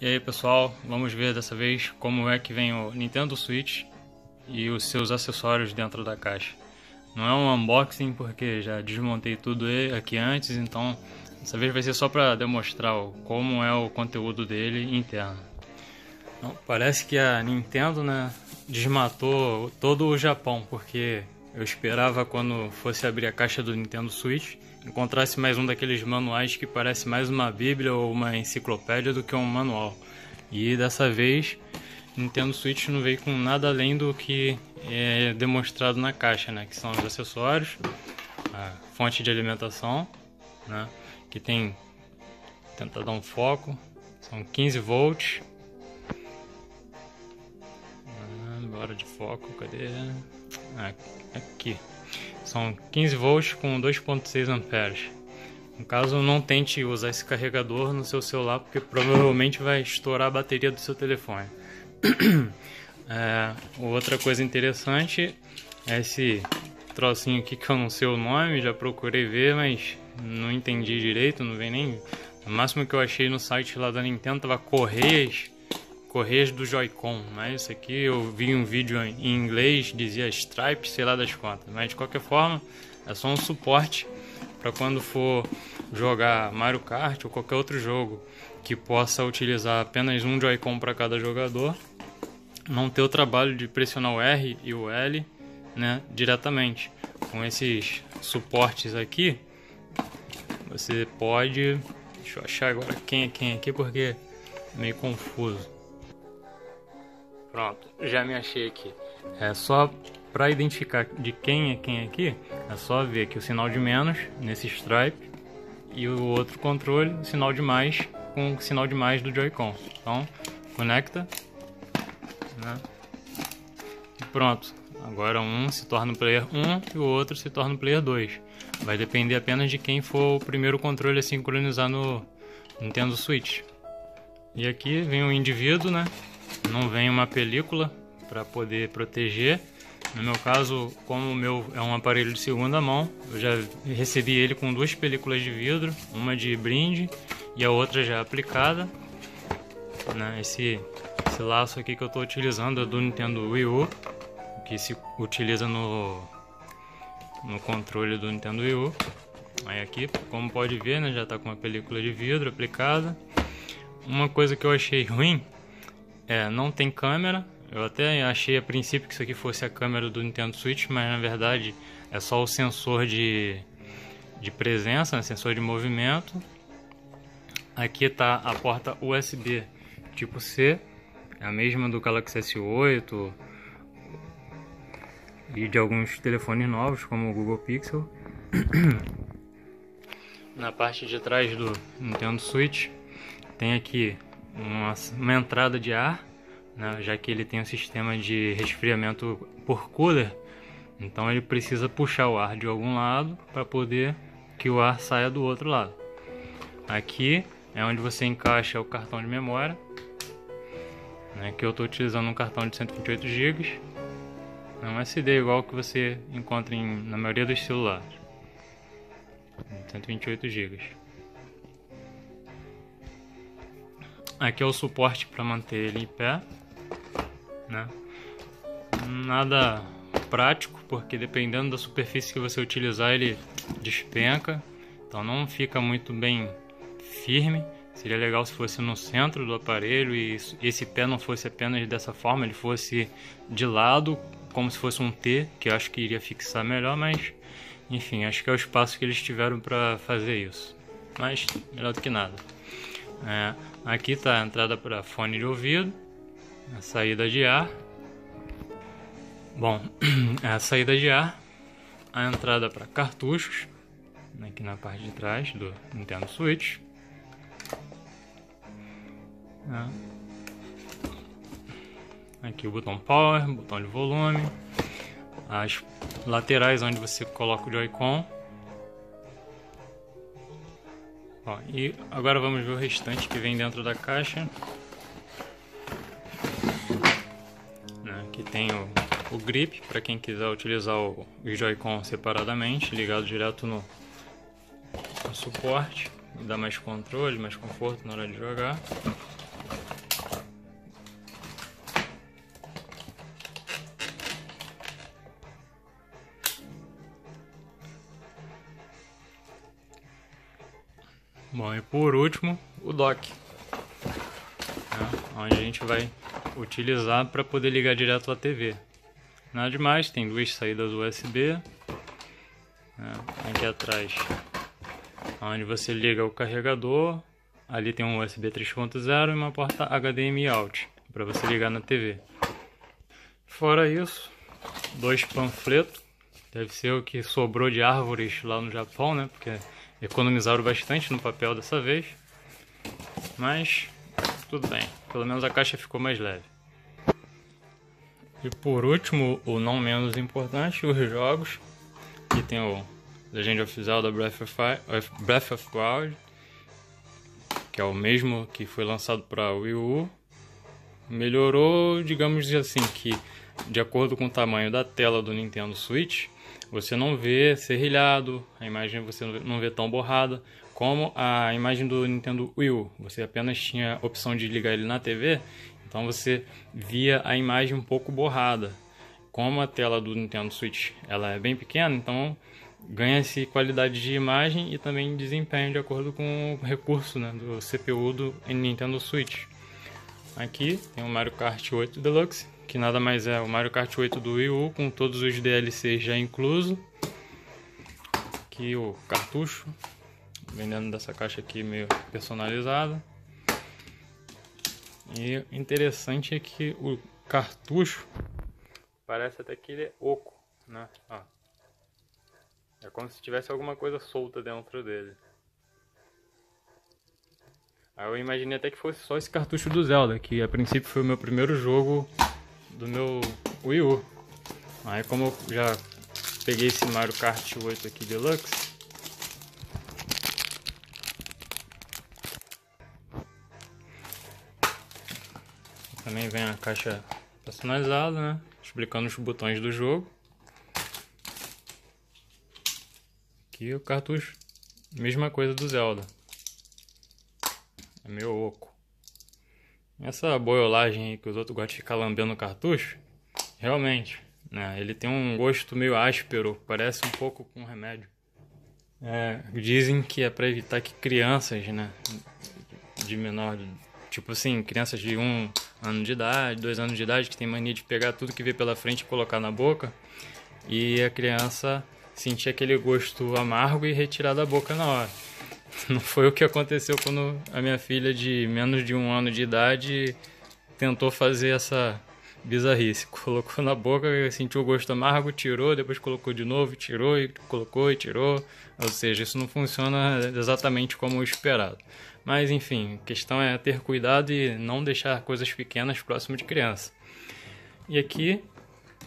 E aí pessoal, vamos ver dessa vez como é que vem o Nintendo Switch e os seus acessórios dentro da caixa. Não é um unboxing porque já desmontei tudo aqui antes, então dessa vez vai ser só para demonstrar como é o conteúdo dele interno. Então, parece que a Nintendo né, desmatou todo o Japão, porque eu esperava quando fosse abrir a caixa do Nintendo Switch encontrasse mais um daqueles manuais que parece mais uma bíblia ou uma enciclopédia do que um manual. E dessa vez, Nintendo Switch não veio com nada além do que é demonstrado na caixa, né? Que são os acessórios, a fonte de alimentação, né? Que tem, tentar dar um foco, são 15 volts. Ah, bora de foco, cadê? Ah, aqui. São 15 volts com 2.6 amperes. No caso, não tente usar esse carregador no seu celular, porque provavelmente vai estourar a bateria do seu telefone. é, outra coisa interessante é esse trocinho aqui que eu não sei o nome, já procurei ver, mas não entendi direito, não vem nem... O máximo que eu achei no site lá da Nintendo tava Correias Correias do Joy-Con, mas isso aqui eu vi um vídeo em inglês, dizia Stripe, sei lá das contas, mas de qualquer forma é só um suporte para quando for jogar Mario Kart ou qualquer outro jogo que possa utilizar apenas um Joy-Con para cada jogador, não ter o trabalho de pressionar o R e o L né, diretamente. Com esses suportes aqui, você pode. Deixa eu achar agora quem é quem aqui porque é meio confuso. Pronto, já me achei aqui. É só para identificar de quem é quem aqui, é só ver aqui o sinal de menos nesse stripe e o outro controle, o sinal de mais com o sinal de mais do Joy-Con. Então, conecta, né? E pronto. Agora um se torna player 1 e o outro se torna player 2. Vai depender apenas de quem for o primeiro controle a sincronizar no Nintendo Switch. E aqui vem o indivíduo, né? Não vem uma película para poder proteger. No meu caso, como o meu é um aparelho de segunda mão, eu já recebi ele com duas películas de vidro, uma de brinde e a outra já aplicada. Né? Esse, esse laço aqui que eu estou utilizando é do Nintendo Wii U, que se utiliza no, no controle do Nintendo Wii U. Aí aqui, como pode ver, né, já está com uma película de vidro aplicada. Uma coisa que eu achei ruim é, não tem câmera. Eu até achei a princípio que isso aqui fosse a câmera do Nintendo Switch, mas na verdade é só o sensor de, de presença, né? sensor de movimento. Aqui está a porta USB tipo C, é a mesma do Galaxy S8 e de alguns telefones novos como o Google Pixel. Na parte de trás do Nintendo Switch tem aqui uma, uma entrada de ar, né, já que ele tem um sistema de resfriamento por cooler, então ele precisa puxar o ar de algum lado para poder que o ar saia do outro lado. Aqui é onde você encaixa o cartão de memória, né, que eu estou utilizando um cartão de 128 GB, é um SD igual que você encontra em, na maioria dos celulares, 128 GB. Aqui é o suporte para manter ele em pé, né? Nada prático, porque dependendo da superfície que você utilizar, ele despenca, então não fica muito bem firme. Seria legal se fosse no centro do aparelho e esse pé não fosse apenas dessa forma, ele fosse de lado, como se fosse um T, que eu acho que iria fixar melhor, mas enfim, acho que é o espaço que eles tiveram para fazer isso. Mas melhor do que nada. É, aqui está a entrada para fone de ouvido, a saída de ar. Bom, é a saída de ar, a entrada para cartuchos, aqui na parte de trás do Nintendo Switch. É. Aqui o botão Power, botão de volume, as laterais onde você coloca o Joy-Con Ó, e agora vamos ver o restante que vem dentro da caixa. Né, aqui tem o, o grip para quem quiser utilizar o, o Joy-Con separadamente, ligado direto no, no suporte. Dá mais controle, mais conforto na hora de jogar. Por último, o dock, né, onde a gente vai utilizar para poder ligar direto à TV. Nada demais, tem duas saídas USB, né, aqui atrás, onde você liga o carregador, ali tem um USB 3.0 e uma porta HDMI out para você ligar na TV. Fora isso, dois panfletos, deve ser o que sobrou de árvores lá no Japão, né? Porque economizaram bastante no papel dessa vez. Mas tudo bem, pelo menos a caixa ficou mais leve. E por último, o não menos importante, os jogos. Aqui tem o Legend of Zelda Breath of, Fire, Breath of Wild, que é o mesmo que foi lançado para Wii U. Melhorou, digamos assim, que de acordo com o tamanho da tela do Nintendo Switch, você não vê serrilhado, a imagem você não vê tão borrada como a imagem do Nintendo Wii. Você apenas tinha a opção de ligar ele na TV, então você via a imagem um pouco borrada. Como a tela do Nintendo Switch ela é bem pequena, então ganha-se qualidade de imagem e também desempenho de acordo com o recurso né, do CPU do Nintendo Switch. Aqui tem o Mario Kart 8 Deluxe, que nada mais é o Mario Kart 8 do Wii U com todos os DLCs já incluso. Aqui o cartucho, vendendo dessa caixa aqui meio personalizada. E interessante é que o cartucho parece até que ele é oco, né? Ó. É como se tivesse alguma coisa solta dentro dele. Aí eu imaginei até que fosse só esse cartucho do Zelda, que a princípio foi o meu primeiro jogo do meu Wii U. Aí como eu já peguei esse Mario Kart 8 aqui Deluxe, também vem a caixa personalizada, né? Explicando os botões do jogo. Aqui o cartucho, mesma coisa do Zelda. É meio oco. Essa boiolagem que os outros gostam de ficar lambendo o cartucho, realmente, né, ele tem um gosto meio áspero, parece um pouco com remédio. É, dizem que é para evitar que crianças, né, de menor, tipo assim, crianças de um ano de idade, dois anos de idade, que tem mania de pegar tudo que vê pela frente e colocar na boca, e a criança sentir aquele gosto amargo e retirar da boca na hora. Não foi o que aconteceu quando a minha filha de menos de um ano de idade tentou fazer essa bizarrice. Colocou na boca, sentiu o gosto amargo, tirou, depois colocou de novo, tirou e colocou e tirou. Ou seja, isso não funciona exatamente como esperado. Mas enfim, a questão é ter cuidado e não deixar coisas pequenas próximo de criança. E aqui,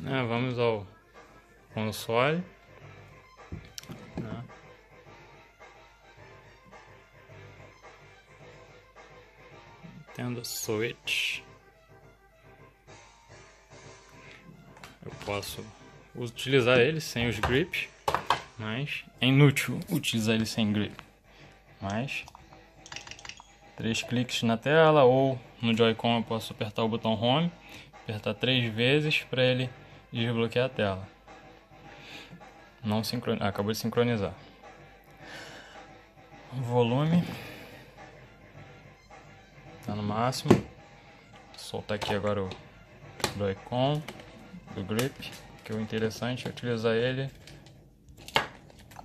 né, vamos ao console. Nintendo Switch. Eu posso utilizar ele sem os grip, mas é inútil utilizar ele sem grip. Mas três cliques na tela ou no Joy-Con eu posso apertar o botão Home, apertar três vezes para ele desbloquear a tela. Não sincron... Ah, acabou de sincronizar. Volume máximo. Soltar aqui agora o Joy-Con do grip, que o interessante é utilizar ele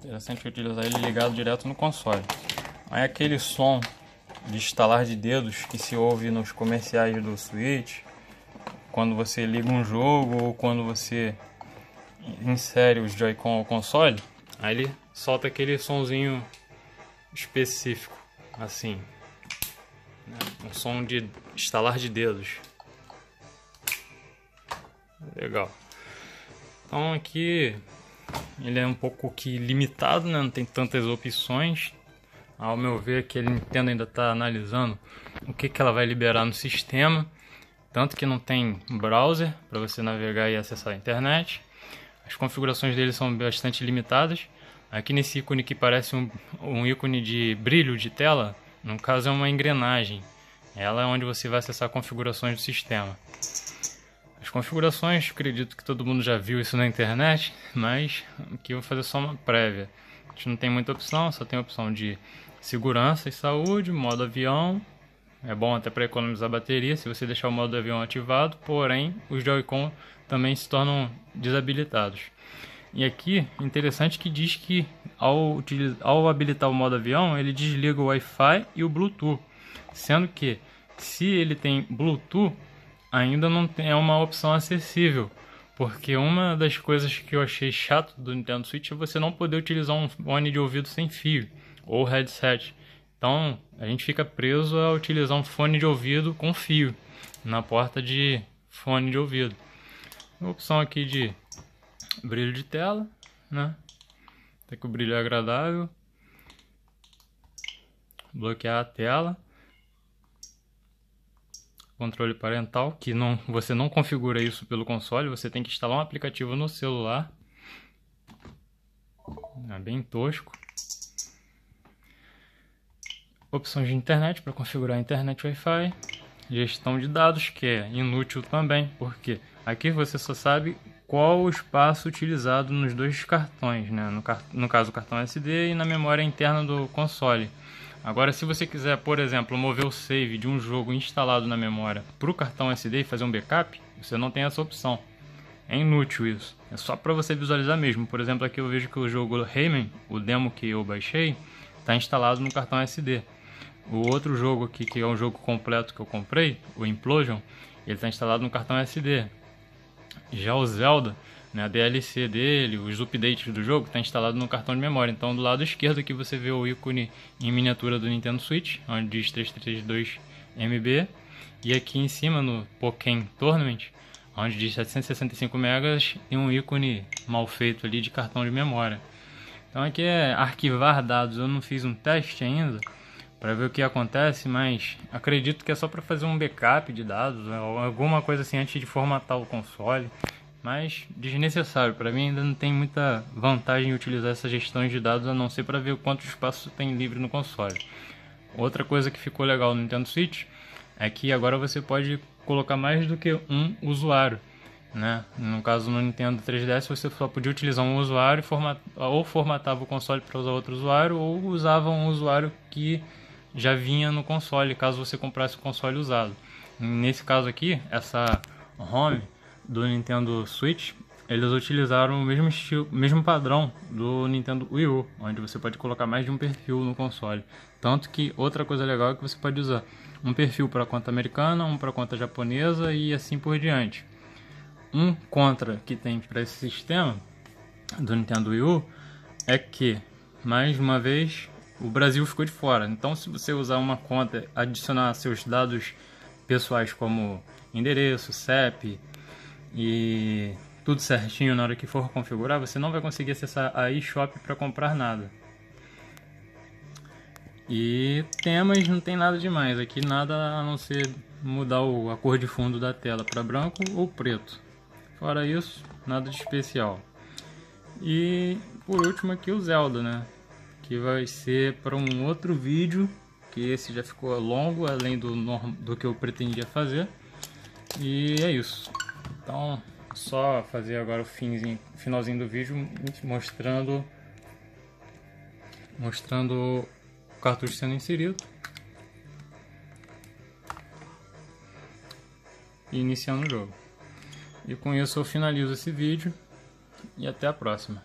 interessante é utilizar ele ligado direto no console. Aí aquele som de estalar de dedos que se ouve nos comerciais do Switch, quando você liga um jogo ou quando você insere os Joy-Con ao console, aí ele solta aquele sonzinho específico, assim. Um som de estalar de dedos. Legal. Então aqui ele é um pouco que limitado, né? não tem tantas opções. Ao meu ver, que a Nintendo ainda está analisando o que, que ela vai liberar no sistema. Tanto que não tem browser para você navegar e acessar a internet. As configurações dele são bastante limitadas. Aqui nesse ícone que parece um, um ícone de brilho de tela, no caso é uma engrenagem. Ela é onde você vai acessar configurações do sistema. As configurações, acredito que todo mundo já viu isso na internet, mas aqui eu vou fazer só uma prévia. A gente não tem muita opção, só tem a opção de segurança e saúde, modo avião. É bom até para economizar bateria se você deixar o modo avião ativado, porém os Joy-Con também se tornam desabilitados. E aqui, interessante que diz que ao, ao habilitar o modo avião, ele desliga o Wi-Fi e o Bluetooth. Sendo que, se ele tem Bluetooth, ainda não é uma opção acessível. Porque uma das coisas que eu achei chato do Nintendo Switch é você não poder utilizar um fone de ouvido sem fio ou headset. Então a gente fica preso a utilizar um fone de ouvido com fio na porta de fone de ouvido. Uma opção aqui de brilho de tela, né? Até que o brilho é agradável. Bloquear a tela. Controle parental, que não, você não configura isso pelo console, você tem que instalar um aplicativo no celular. É bem tosco. Opções de internet para configurar a internet Wi-Fi. Gestão de dados, que é inútil também, porque aqui você só sabe qual o espaço utilizado nos dois cartões, né? no, no caso o cartão SD e na memória interna do console. Agora, se você quiser, por exemplo, mover o save de um jogo instalado na memória para o cartão SD e fazer um backup, você não tem essa opção. É inútil isso. É só para você visualizar mesmo. Por exemplo, aqui eu vejo que o jogo Rayman, o demo que eu baixei, está instalado no cartão SD. O outro jogo aqui, que é um jogo completo que eu comprei, o Implosion, ele está instalado no cartão SD. Já o Zelda, né, a DLC dele, os updates do jogo, está instalado no cartão de memória. Então, do lado esquerdo aqui você vê o ícone em miniatura do Nintendo Switch, onde diz 332 MB. E aqui em cima no Pokémon Tournament, onde diz 765 MB, tem um ícone mal feito ali de cartão de memória. Então aqui é arquivar dados, eu não fiz um teste ainda para ver o que acontece, mas acredito que é só para fazer um backup de dados, alguma coisa assim antes de formatar o console. Mas desnecessário, para mim ainda não tem muita vantagem em utilizar essas gestões de dados a não ser para ver quanto espaço tem livre no console. Outra coisa que ficou legal no Nintendo Switch é que agora você pode colocar mais do que um usuário. Né? No caso no Nintendo 3DS você só podia utilizar um usuário ou formatava o console para usar outro usuário ou usava um usuário que já vinha no console, caso você comprasse o console usado. Nesse caso aqui, essa ROM do Nintendo Switch, eles utilizaram o mesmo estilo, mesmo padrão do Nintendo Wii U, onde você pode colocar mais de um perfil no console. Tanto que outra coisa legal é que você pode usar um perfil para conta americana, um para conta japonesa e assim por diante. Um contra que tem para esse sistema do Nintendo Wii U é que, mais uma vez, o Brasil ficou de fora. Então, se você usar uma conta, adicionar seus dados pessoais como endereço, CEP e tudo certinho na hora que for configurar, você não vai conseguir acessar a eShop para comprar nada. E temas não tem nada demais, aqui nada a não ser mudar a cor de fundo da tela para branco ou preto. Fora isso, nada de especial. E por último aqui o Zelda, né? que vai ser para um outro vídeo, que esse já ficou longo, além do, do que eu pretendia fazer. E é isso. Então, só fazer agora o finzinho, finalzinho do vídeo mostrando mostrando o cartucho sendo inserido. E iniciando o jogo. E com isso eu finalizo esse vídeo e até a próxima.